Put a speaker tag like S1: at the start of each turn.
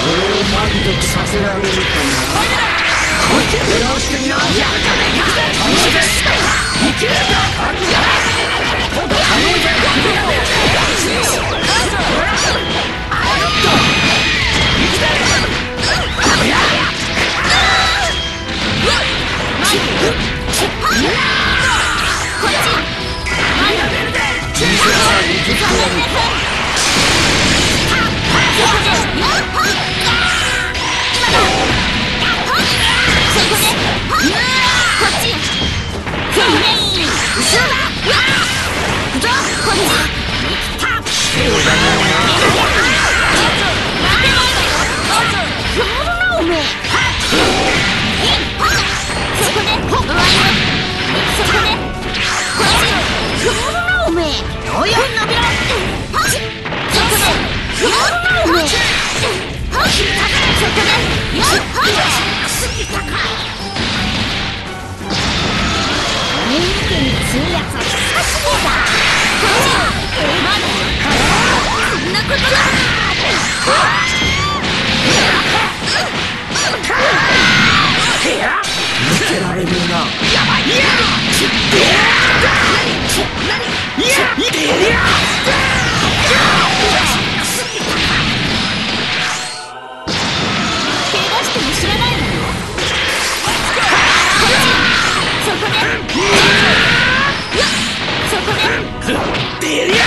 S1: 俺を満足させられるかなこいつ出直してみなやるかねえか頼むぜ生きるかあきやら Oh, yeah. そこで